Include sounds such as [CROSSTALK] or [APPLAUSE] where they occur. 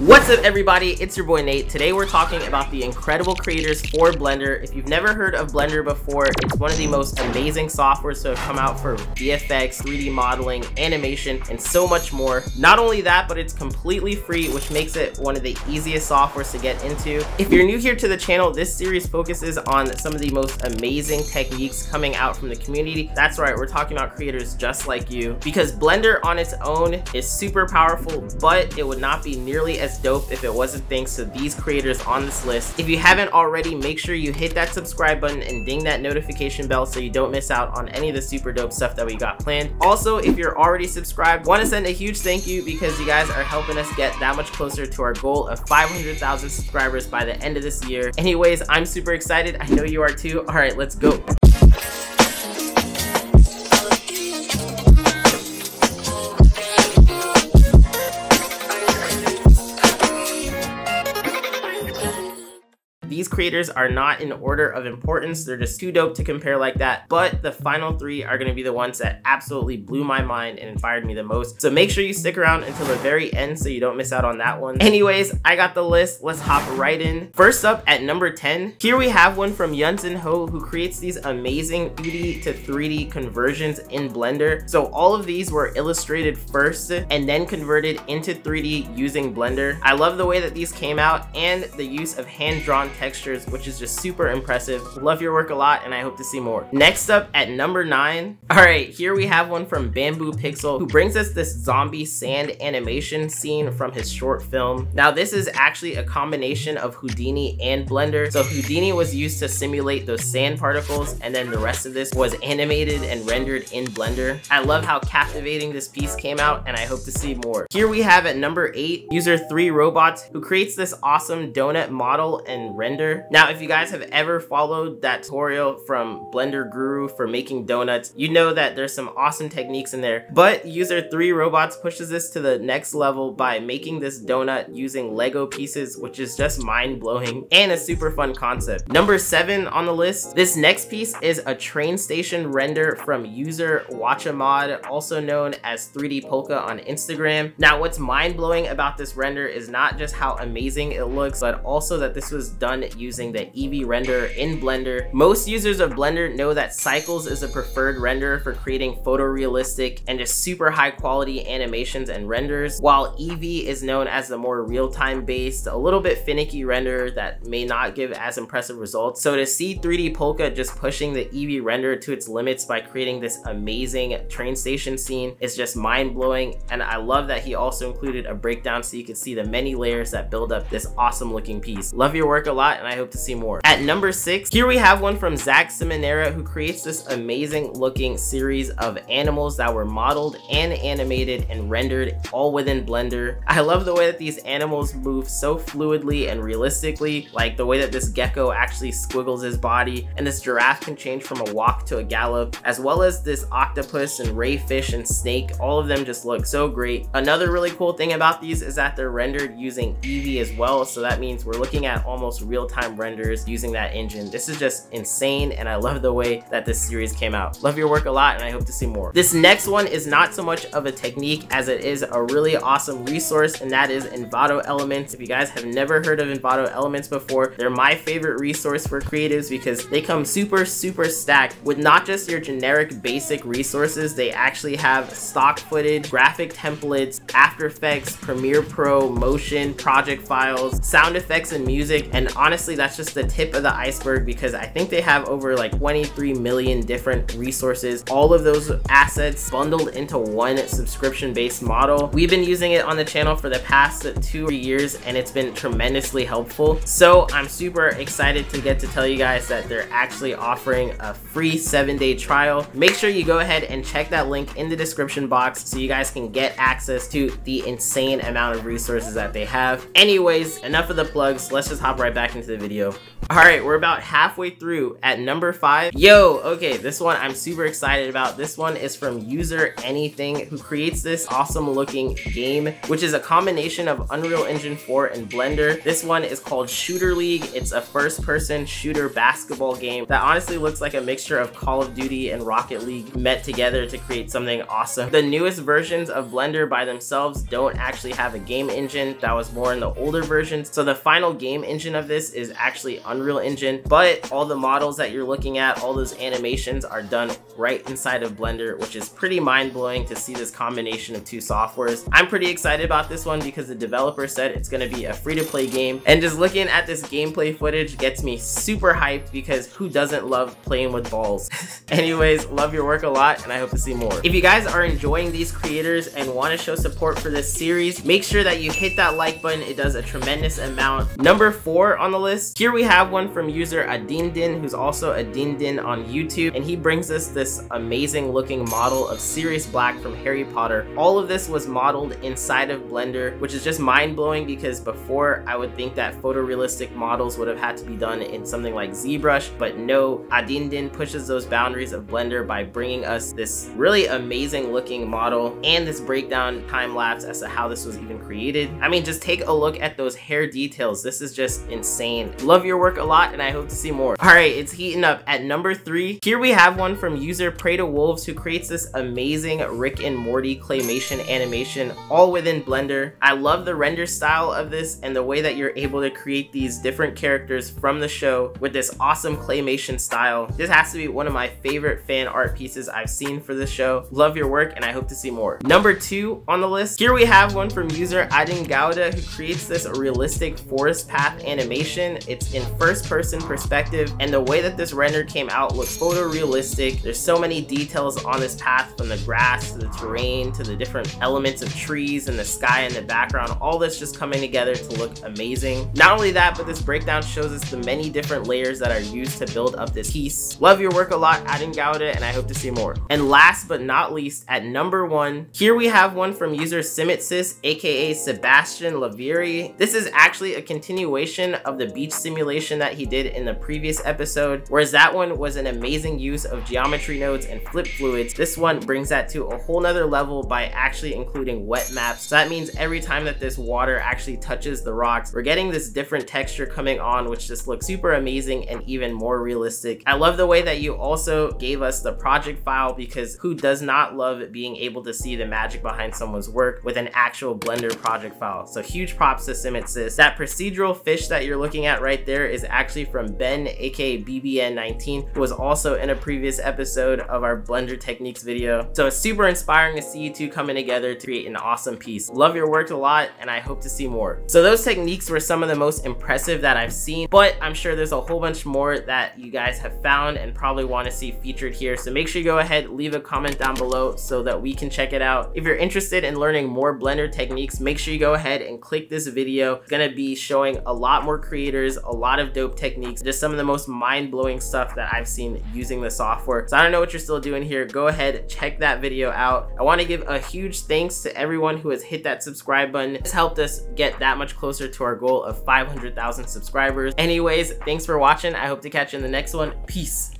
What's up everybody, it's your boy Nate. Today we're talking about the incredible creators for Blender. If you've never heard of Blender before, it's one of the most amazing softwares to have come out for VFX, 3D modeling, animation, and so much more. Not only that, but it's completely free, which makes it one of the easiest softwares to get into. If you're new here to the channel, this series focuses on some of the most amazing techniques coming out from the community. That's right, we're talking about creators just like you. Because Blender on its own is super powerful, but it would not be nearly as dope if it wasn't thanks to these creators on this list. If you haven't already, make sure you hit that subscribe button and ding that notification bell so you don't miss out on any of the super dope stuff that we got planned. Also, if you're already subscribed, want to send a huge thank you because you guys are helping us get that much closer to our goal of 500,000 subscribers by the end of this year. Anyways, I'm super excited. I know you are too. All right, let's go. These creators are not in order of importance. They're just too dope to compare like that. But the final three are gonna be the ones that absolutely blew my mind and inspired me the most. So make sure you stick around until the very end so you don't miss out on that one. Anyways, I got the list. Let's hop right in. First up at number 10, here we have one from Yunzhen Ho who creates these amazing 2D to 3D conversions in Blender. So all of these were illustrated first and then converted into 3D using Blender. I love the way that these came out and the use of hand-drawn textures, which is just super impressive. Love your work a lot, and I hope to see more. Next up at number nine, all right, here we have one from Bamboo Pixel, who brings us this zombie sand animation scene from his short film. Now, this is actually a combination of Houdini and Blender. So Houdini was used to simulate those sand particles, and then the rest of this was animated and rendered in Blender. I love how captivating this piece came out, and I hope to see more. Here we have at number eight, user 3 Robots, who creates this awesome donut model and render Now, if you guys have ever followed that tutorial from Blender Guru for making donuts, you know that there's some awesome techniques in there. But user 3 Robots pushes this to the next level by making this donut using Lego pieces, which is just mind-blowing and a super fun concept. Number 7 on the list, this next piece is a train station render from user Watchamod, also known as 3D Polka on Instagram. Now, what's mind-blowing about this render is not just how amazing it looks, but also that this was done done using the Eevee render in Blender. Most users of Blender know that Cycles is a preferred renderer for creating photorealistic and just super high quality animations and renders, while Eevee is known as the more real-time based, a little bit finicky renderer that may not give as impressive results. So to see 3D Polka just pushing the Eevee render to its limits by creating this amazing train station scene is just mind-blowing and I love that he also included a breakdown so you can see the many layers that build up this awesome looking piece. Love your work a lot and I hope to see more. At number six, here we have one from Zack Ciminera who creates this amazing looking series of animals that were modeled and animated and rendered all within Blender. I love the way that these animals move so fluidly and realistically, like the way that this gecko actually squiggles his body and this giraffe can change from a walk to a gallop, as well as this octopus and ray fish and snake. All of them just look so great. Another really cool thing about these is that they're rendered using Eevee as well, so that means we're looking at almost real-time renders using that engine. This is just insane and I love the way that this series came out. Love your work a lot and I hope to see more. This next one is not so much of a technique as it is a really awesome resource and that is Envato Elements. If you guys have never heard of Envato Elements before, they're my favorite resource for creatives because they come super, super stacked with not just your generic basic resources, they actually have stock footage, graphic templates, After Effects, Premiere Pro, motion, project files, sound effects and music, and honestly, that's just the tip of the iceberg because I think they have over like 23 million different resources. All of those assets bundled into one subscription-based model. We've been using it on the channel for the past two years and it's been tremendously helpful. So I'm super excited to get to tell you guys that they're actually offering a free seven day trial. Make sure you go ahead and check that link in the description box so you guys can get access to the insane amount of resources that they have. Anyways, enough of the plugs. Let's just hop right back into the video. All right, we're about halfway through at number five. Yo, okay, this one I'm super excited about. This one is from User Anything, who creates this awesome looking game, which is a combination of Unreal Engine 4 and Blender. This one is called Shooter League. It's a first person shooter basketball game that honestly looks like a mixture of Call of Duty and Rocket League met together to create something awesome. The newest versions of Blender by themselves don't actually have a game engine that was more in the older versions. So the final game engine of this is actually Unreal Engine, but all the models that you're looking at, all those animations are done right inside of Blender, which is pretty mind-blowing to see this combination of two softwares. I'm pretty excited about this one because the developer said it's gonna be a free-to-play game, and just looking at this gameplay footage gets me super hyped because who doesn't love playing with balls? [LAUGHS] Anyways, love your work a lot, and I hope to see more. If you guys are enjoying these creators and want to show support for this series, make sure that you hit that like button. It does a tremendous amount. Number four on the list, here we have one from user Adindin, who's also Adindin on YouTube, and he brings us this amazing looking model of Sirius Black from Harry Potter. All of this was modeled inside of Blender, which is just mind-blowing because before I would think that photorealistic models would have had to be done in something like ZBrush, but no, Adindin pushes those boundaries of Blender by bringing us this really amazing looking model and this breakdown time lapse as to how this was even created. I mean, just take a look at those hair details. This is just insane. Love your work a lot and I hope to see more. All right, it's heating up at number three. Here we have one from user Prey to Wolves who creates this amazing Rick and Morty claymation animation all within Blender. I love the render style of this and the way that you're able to create these different characters from the show with this awesome claymation style. This has to be one of my favorite fan art pieces I've seen for this show. Love your work and I hope to see more. Number two on the list, here we have one from user Adhin Gowda who creates this realistic forest path animation. It's in first person perspective and the way that this render came out looks photorealistic. There's so many details on this path from the grass to the terrain to the different elements of trees and the sky in the background. All this just coming together to look amazing. Not only that, but this breakdown shows us the many different layers that are used to build up this piece. Love your work a lot, Adhin Gowda, and I hope to see more. And last but not least, at number one, here we have one from user Cimetsys, aka Sebastian Laviri. This is actually a continuation of the beach simulation that he did in the previous episode, whereas that one was an amazing use of geometry nodes and flip fluids. This one brings that to a whole nother level by actually including wet maps. So that means every time that this water actually touches the rocks, we're getting this different texture coming on, which just looks super amazing and even more realistic. I love the way that you also gave us the project file because who does not love being able to see the magic behind someone's work with an actual Blender project file. So huge props to Cimetsys. That procedural fish that you're looking at right there is actually from Ben, aka BBN19, who was also in a previous episode of our Blender Techniques video. So it's super inspiring to see you two coming together to create an awesome piece. Love your work a lot, and I hope to see more. So those techniques were some of the most impressive that I've seen, but I'm sure there's a whole bunch more that you guys have found and probably want to see featured here. So make sure you go ahead, leave a comment down below so that we can check it out. If you're interested in learning more Blender techniques, make sure you go ahead and click this video. It's gonna be showing a lot more creators, a lot of dope techniques, just some of the most mind-blowing stuff that I've seen using the software. So I don't know what you're still doing here. Go ahead, check that video out. I wanna give a huge thanks to everyone who has hit that subscribe button. It's helped us get that much closer to our goal of 500,000 subscribers. Anyways, thanks for watching. I hope to catch you in the next one. Peace.